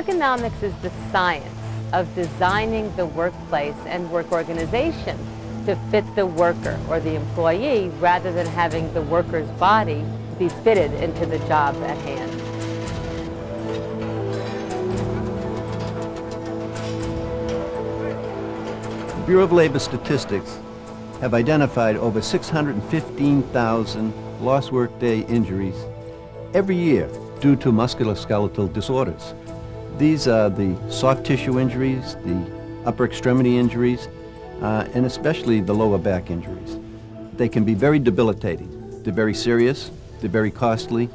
Ergonomics is the science of designing the workplace and work organization to fit the worker or the employee rather than having the worker's body be fitted into the job at hand. The Bureau of Labor Statistics have identified over 615,000 lost workday injuries every year due to musculoskeletal disorders. These are the soft tissue injuries, the upper extremity injuries, uh, and especially the lower back injuries. They can be very debilitating. They're very serious, they're very costly,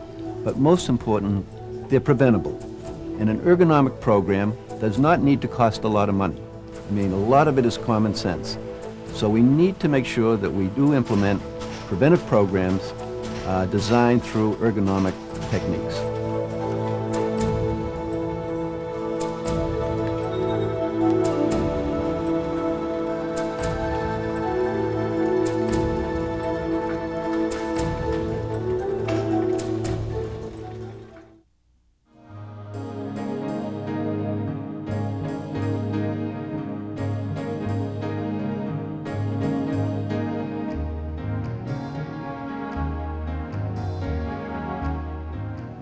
but most important, they're preventable. And an ergonomic program does not need to cost a lot of money. I mean, a lot of it is common sense. So we need to make sure that we do implement preventive programs uh, designed through ergonomic techniques.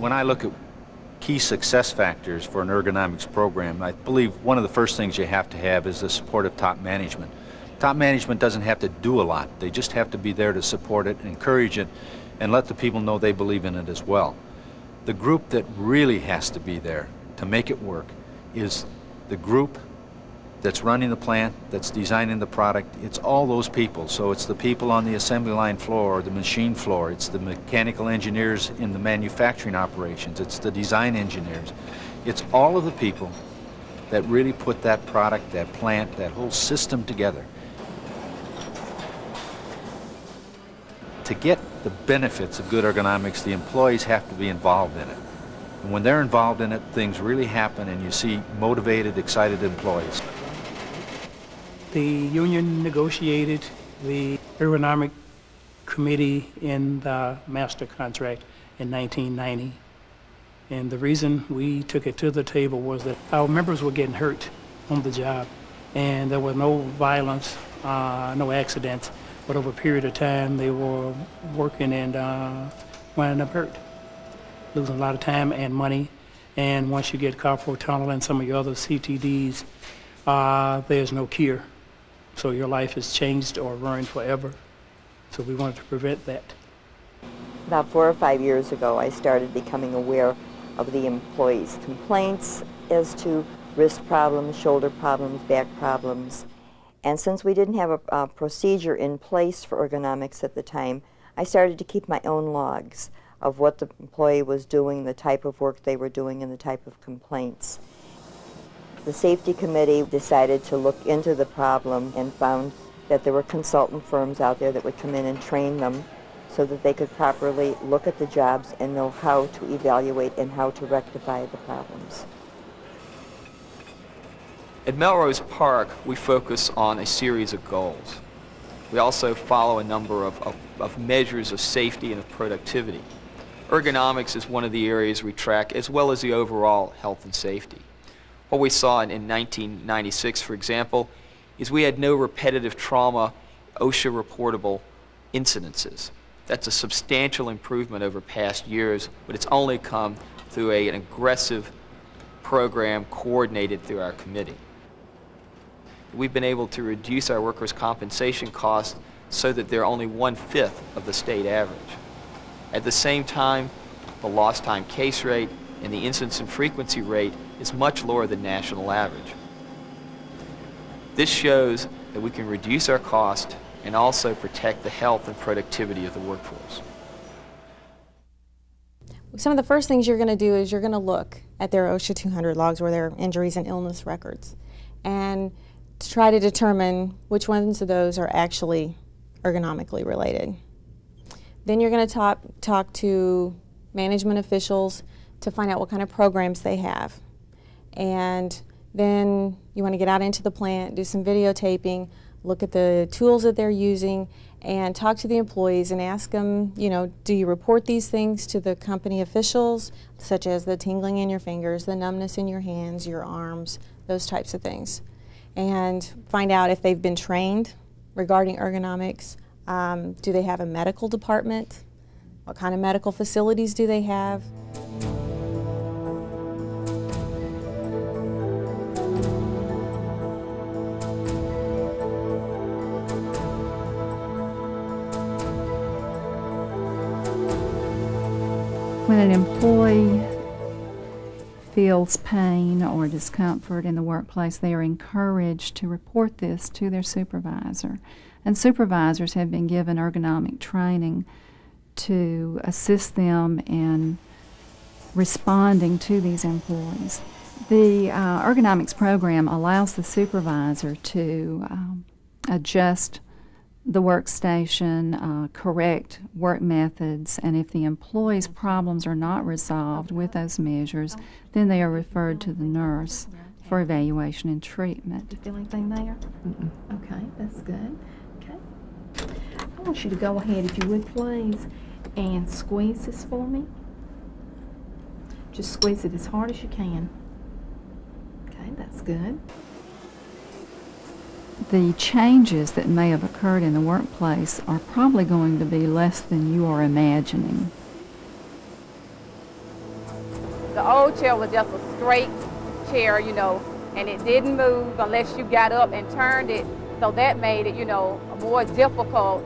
When I look at key success factors for an ergonomics program, I believe one of the first things you have to have is the support of top management. Top management doesn't have to do a lot. They just have to be there to support it, encourage it, and let the people know they believe in it as well. The group that really has to be there to make it work is the group that's running the plant, that's designing the product. It's all those people. So it's the people on the assembly line floor or the machine floor. It's the mechanical engineers in the manufacturing operations. It's the design engineers. It's all of the people that really put that product, that plant, that whole system together. To get the benefits of good ergonomics, the employees have to be involved in it. And when they're involved in it, things really happen and you see motivated, excited employees. The union negotiated the ergonomic committee in the master contract in 1990. And the reason we took it to the table was that our members were getting hurt on the job. And there was no violence, uh, no accidents, but over a period of time they were working and uh, winding up hurt, losing a lot of time and money. And once you get carpal tunnel and some of your other CTDs, uh, there's no cure. So your life is changed or ruined forever. So we wanted to prevent that. About four or five years ago, I started becoming aware of the employees' complaints as to wrist problems, shoulder problems, back problems. And since we didn't have a, a procedure in place for ergonomics at the time, I started to keep my own logs of what the employee was doing, the type of work they were doing, and the type of complaints. The safety committee decided to look into the problem and found that there were consultant firms out there that would come in and train them so that they could properly look at the jobs and know how to evaluate and how to rectify the problems. At Melrose Park, we focus on a series of goals. We also follow a number of, of, of, measures of safety and of productivity. Ergonomics is one of the areas we track, as well as the overall health and safety. What we saw in, in 1996, for example, is we had no repetitive trauma OSHA reportable incidences. That's a substantial improvement over past years, but it's only come through a, an aggressive program coordinated through our committee. We've been able to reduce our workers' compensation costs so that they're only one-fifth of the state average. At the same time, the lost time case rate and the incidence and frequency rate is much lower than national average. This shows that we can reduce our cost and also protect the health and productivity of the workforce. Some of the first things you're going to do is you're going to look at their OSHA 200 logs or their injuries and illness records and to try to determine which ones of those are actually ergonomically related. Then you're going to talk, talk to management officials to find out what kind of programs they have. And then you want to get out into the plant, do some videotaping, look at the tools that they're using, and talk to the employees and ask them, you know, do you report these things to the company officials, such as the tingling in your fingers, the numbness in your hands, your arms, those types of things, and find out if they've been trained regarding ergonomics. Um, do they have a medical department? What kind of medical facilities do they have? When an employee feels pain or discomfort in the workplace, they are encouraged to report this to their supervisor. And supervisors have been given ergonomic training to assist them in responding to these employees. The uh, ergonomics program allows the supervisor to um, adjust the workstation, uh, correct work methods, and if the employee's problems are not resolved with those measures, then they are referred to the nurse for evaluation and treatment. Do you feel anything there? Okay, that's good. Okay. I want you to go ahead, if you would please, and squeeze this for me. Just squeeze it as hard as you can. Okay, that's good. The changes that may have occurred in the workplace are probably going to be less than you are imagining. The old chair was just a straight chair, you know, and it didn't move unless you got up and turned it. So that made it, you know, more difficult.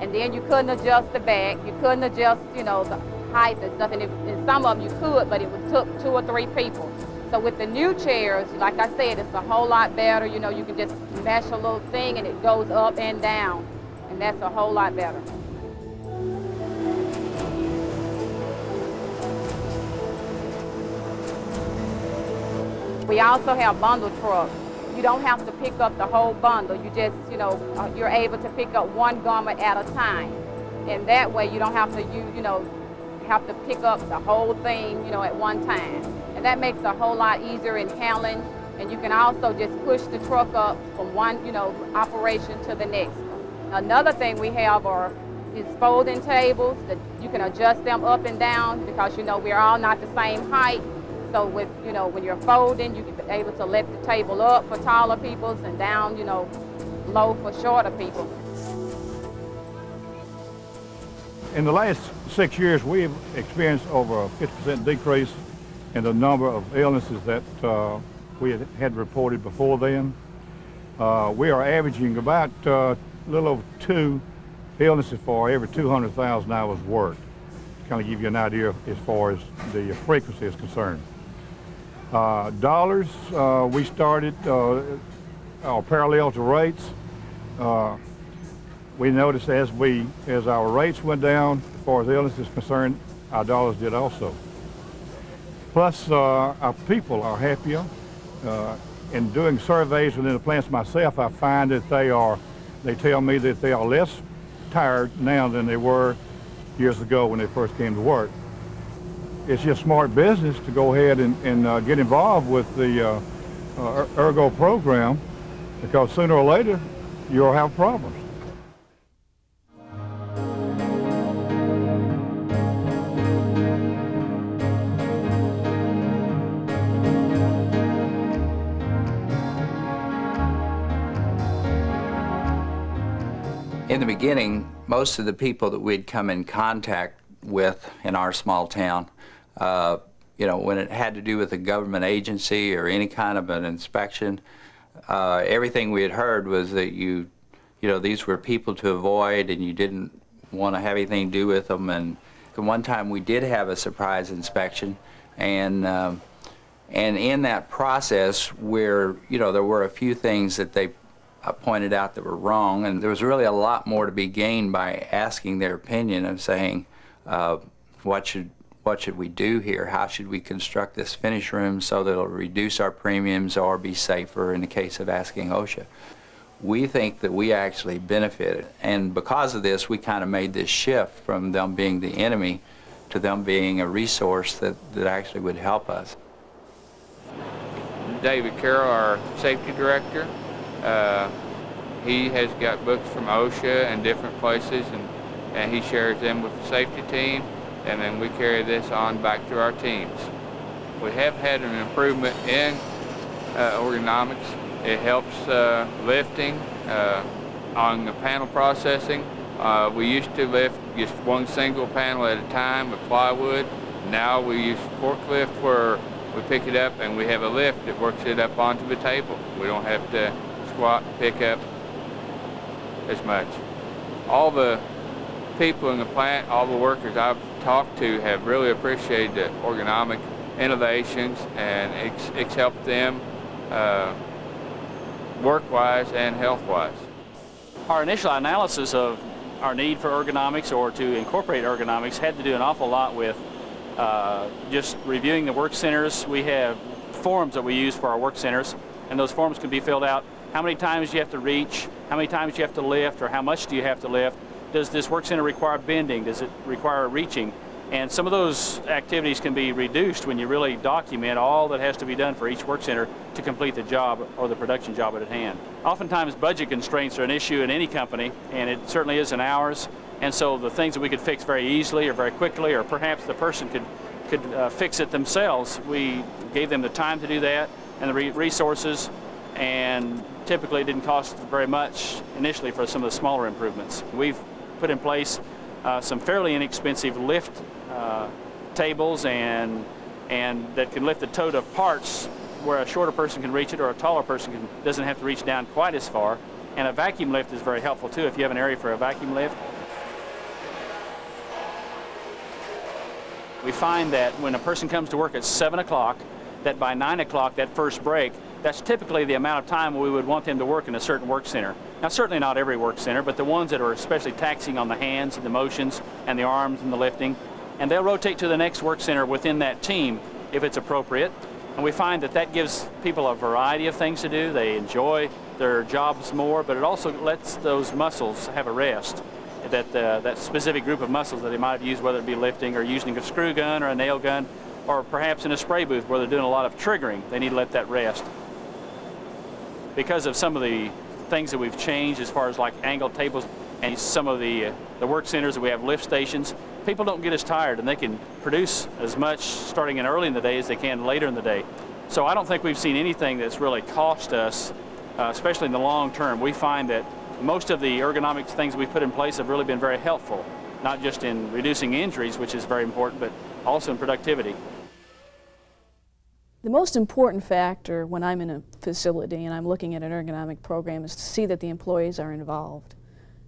And then you couldn't adjust the back. You couldn't adjust, you know, the height and stuff. And, if, and some of them you could, but it took two or three people. So with the new chairs, like I said, it's a whole lot better. You know, you can just mash a little thing and it goes up and down. And that's a whole lot better. We also have bundle trucks. You don't have to pick up the whole bundle. You just, you know, uh, you're able to pick up one garment at a time. And that way you don't have to, you, you know, have to pick up the whole thing, you know, at one time. And that makes a whole lot easier in handling. And you can also just push the truck up from one, you know, operation to the next. Another thing we have are is folding tables that you can adjust them up and down because, you know, we're all not the same height. So with, you know, when you're folding, you can be able to lift the table up for taller people and down, you know, low for shorter people. In the last six years, we've experienced over a 50% decrease in the number of illnesses that uh, we had, had, reported before then. Uh, we are averaging about uh, a little over two illnesses for every 200,000 hours worked. Kind of give you an idea as far as the frequency is concerned. Uh, dollars, uh, we started uh, our parallel to rates. we noticed as we, as our rates went down, as far as illness is concerned, our dollars did also. Plus, uh, our people are happier. Uh, in doing surveys within the plants myself, I find that they are, they tell me that they are less tired now than they were years ago when they first came to work it's just smart business to go ahead and, and uh, get involved with the uh, uh, Ergo program because sooner or later you'll have problems. In the beginning, most of the people that we'd come in contact with in our small town uh, you know, when it had to do with a government agency or any kind of an inspection, uh, everything we had heard was that you, you know, these were people to avoid and you didn't want to have anything to do with them. And one time we did have a surprise inspection and um, and in that process where, you know, there were a few things that they pointed out that were wrong and there was really a lot more to be gained by asking their opinion and saying uh, what should what should we do here? How should we construct this finish room so that it'll reduce our premiums or be safer in the case of asking OSHA? We think that we actually benefited. And because of this, we kind of made this shift from them being the enemy to them being a resource that, that actually would help us. David Carroll, our safety director. Uh, he has got books from OSHA and different places, and, and he shares them with the safety team, and then we carry this on back to our teams. We have had an improvement in uh, ergonomics. It helps uh, lifting uh, on the panel processing. Uh, we used to lift just one single panel at a time with plywood. Now we use forklift where we pick it up and we have a lift that works it up onto the table. We don't have to squat, pick up as much. All the people in the plant, all the workers I've talked to have really appreciated the ergonomic innovations and it's, it's helped them uh, work-wise and health-wise. Our initial analysis of our need for ergonomics or to incorporate ergonomics had to do an awful lot with uh, just reviewing the work centers. We have forms that we use for our work centers, and those forms can be filled out. How many times you have to reach, how many times you have to lift, or how much do you have to lift? Does this work center require bending? Does it require reaching? And some of those activities can be reduced when you really document all that has to be done for each work center to complete the job or the production job at hand. Oftentimes budget constraints are an issue in any company, and it certainly is in ours. And so the things that we could fix very easily or very quickly, or perhaps the person could, could uh, fix it themselves, we gave them the time to do that and the re resources, and typically didn't cost very much initially for some of the smaller improvements. We've put in place uh, some fairly inexpensive lift uh, tables and and that can lift the tote of parts where a shorter person can reach it or a taller person can, doesn't have to reach down quite as far. And a vacuum lift is very helpful too if you have an area for a vacuum lift. We find that when a person comes to work at 7 o'clock, that by 9 o'clock, that first break, that's typically the amount of time we would want them to work in a certain work center. Now, certainly not every work center, but the ones that are especially taxing on the hands and the motions and the arms and the lifting. And they'll rotate to the next work center within that team if it's appropriate. And we find that that gives people a variety of things to do. They enjoy their jobs more, but it also lets those muscles have a rest. That, uh, that specific group of muscles that they might have used, whether it be lifting or using a screw gun or a nail gun, or perhaps in a spray booth where they're doing a lot of triggering, they need to let that rest because of some of the things that we've changed as far as like angled tables and some of the, uh, the work centers that we have lift stations, people don't get as tired and they can produce as much starting in early in the day as they can later in the day. So I don't think we've seen anything that's really cost us, uh, especially in the long term. We find that most of the ergonomic things we've put in place have really been very helpful, not just in reducing injuries, which is very important, but also in productivity. The most important factor when I'm in a facility and I'm looking at an ergonomic program is to see that the employees are involved,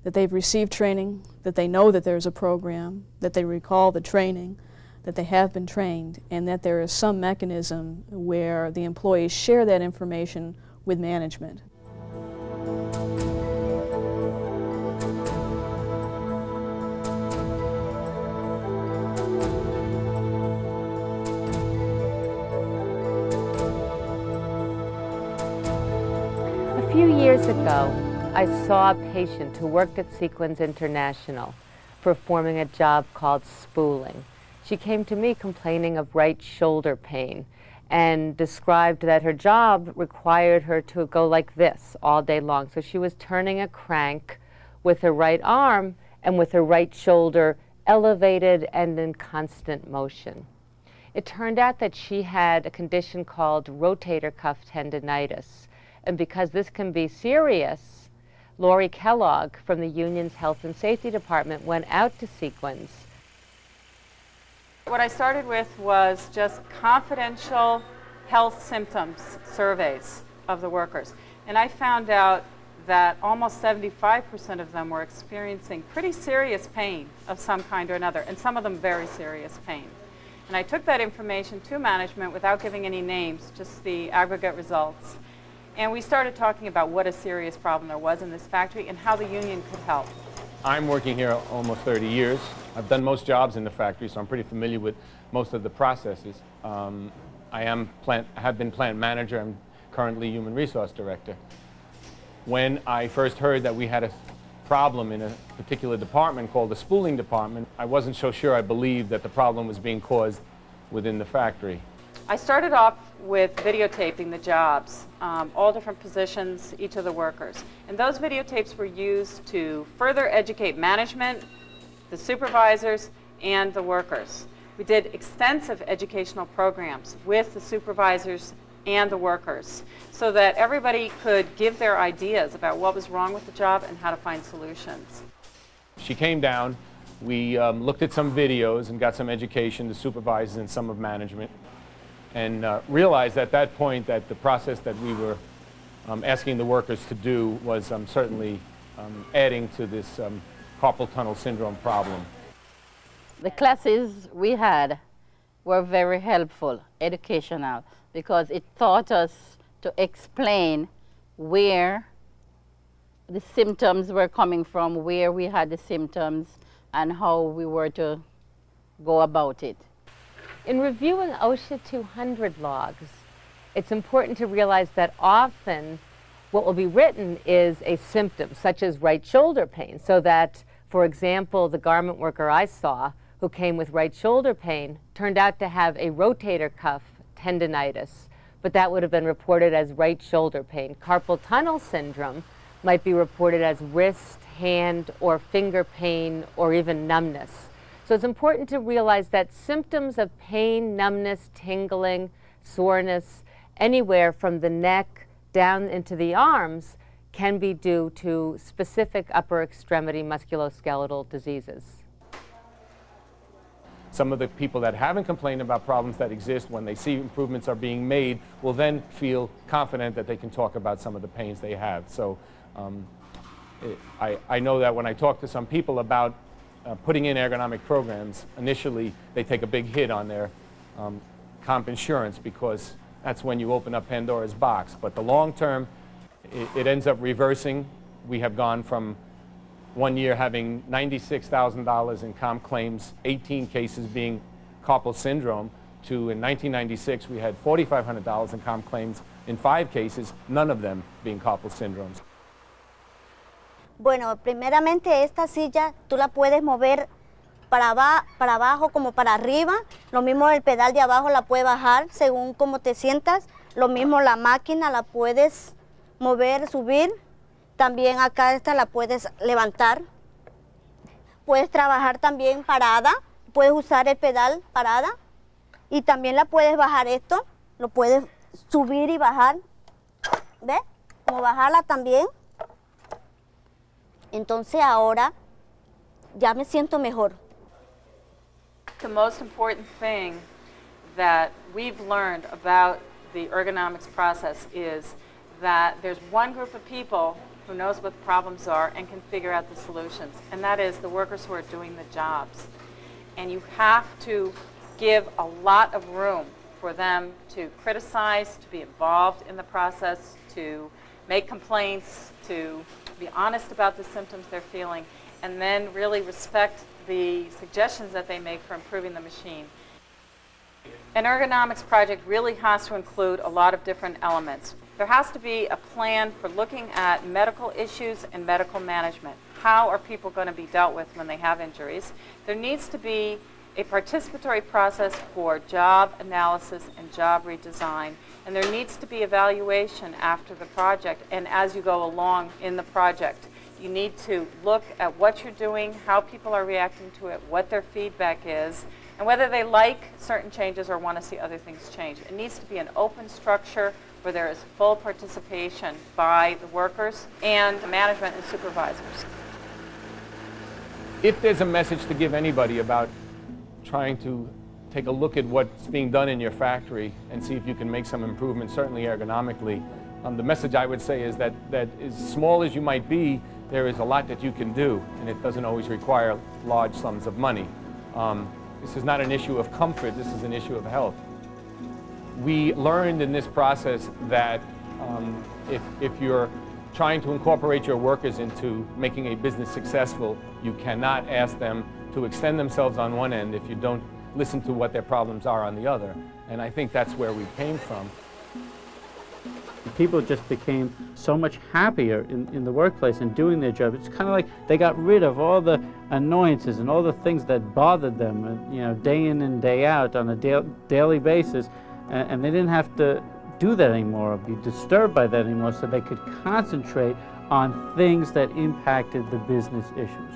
that they've received training, that they know that there's a program, that they recall the training, that they have been trained, and that there is some mechanism where the employees share that information with management. Few years ago, I saw a patient who worked at Sequins International performing a job called spooling. She came to me complaining of right shoulder pain and described that her job required her to go like this all day long. So she was turning a crank with her right arm and with her right shoulder elevated and in constant motion. It turned out that she had a condition called rotator cuff tendonitis, and because this can be serious, Lori Kellogg from the union's Health and Safety Department went out to Sequins. What I started with was just confidential health symptoms surveys of the workers. And I found out that almost 75% of them were experiencing pretty serious pain of some kind or another, and some of them very serious pain. And I took that information to management without giving any names, just the aggregate results. And we started talking about what a serious problem there was in this factory and how the union could help. I'm working here almost 30 years. I've done most jobs in the factory, so I'm pretty familiar with most of the processes. Um, I am plant, have been plant manager. I'm currently human resource director. When I first heard that we had a problem in a particular department called the spooling department, I wasn't so sure I believed that the problem was being caused within the factory. I started off with videotaping the jobs, um, all different positions, each of the workers. And those videotapes were used to further educate management, the supervisors, and the workers. We did extensive educational programs with the supervisors and the workers so that everybody could give their ideas about what was wrong with the job and how to find solutions. She came down, we um, looked at some videos and got some education, the supervisors and some of management, and uh, realized at that point that the process that we were um, asking the workers to do was um, certainly um, adding to this um, carpal tunnel syndrome problem. The classes we had were very helpful, educational, because it taught us to explain where the symptoms were coming from, where we had the symptoms, and how we were to go about it. In reviewing OSHA 200 logs, it's important to realize that often what will be written is a symptom, such as right shoulder pain, so that, for example, the garment worker I saw who came with right shoulder pain turned out to have a rotator cuff tendonitis, but that would have been reported as right shoulder pain. Carpal tunnel syndrome might be reported as wrist, hand, or finger pain, or even numbness. So it's important to realize that symptoms of pain, numbness, tingling, soreness, anywhere from the neck down into the arms can be due to specific upper extremity musculoskeletal diseases. Some of the people that haven't complained about problems that exist when they see improvements are being made will then feel confident that they can talk about some of the pains they have. So um, it, I, I know that when I talk to some people about uh, putting in ergonomic programs, initially they take a big hit on their um, comp insurance because that's when you open up Pandora's box. But the long term, it, it ends up reversing. We have gone from one year having $96,000 in comp claims, 18 cases being carpal syndrome, to in 1996 we had $4,500 in comp claims in five cases, none of them being carpal syndromes. Bueno, primeramente esta silla tú la puedes mover para, para abajo como para arriba, lo mismo el pedal de abajo la puedes bajar según cómo te sientas, lo mismo la máquina la puedes mover, subir, también acá esta la puedes levantar. Puedes trabajar también parada, puedes usar el pedal parada y también la puedes bajar esto, lo puedes subir y bajar. ¿Ves? Como bajarla también. Entonces ahora ya me siento mejor. The most important thing that we've learned about the ergonomics process is that there's one group of people who knows what the problems are and can figure out the solutions, and that is the workers who are doing the jobs. And you have to give a lot of room for them to criticize, to be involved in the process, to make complaints, to be honest about the symptoms they're feeling, and then really respect the suggestions that they make for improving the machine. An ergonomics project really has to include a lot of different elements. There has to be a plan for looking at medical issues and medical management. How are people going to be dealt with when they have injuries? There needs to be a participatory process for job analysis and job redesign. And there needs to be evaluation after the project and as you go along in the project. You need to look at what you're doing, how people are reacting to it, what their feedback is, and whether they like certain changes or want to see other things change. It needs to be an open structure where there is full participation by the workers and the management and supervisors. If there's a message to give anybody about trying to take a look at what's being done in your factory and see if you can make some improvements, certainly ergonomically, um, the message I would say is that, that as small as you might be, there is a lot that you can do, and it doesn't always require large sums of money. Um, this is not an issue of comfort, this is an issue of health we learned in this process that um, if, if you're trying to incorporate your workers into making a business successful, you cannot ask them to extend themselves on one end if you don't listen to what their problems are on the other. And I think that's where we came from. People just became so much happier in, in the workplace and doing their job. It's kind of like they got rid of all the annoyances and all the things that bothered them, uh, you know, day in and day out on a da daily basis And, and they didn't have to do that anymore or be disturbed by that anymore so they could concentrate on things that impacted the business issues.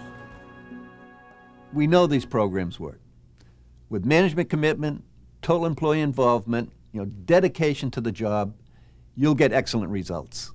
We know these programs work. With management commitment, total employee involvement, you know, dedication to the job, you'll get excellent results.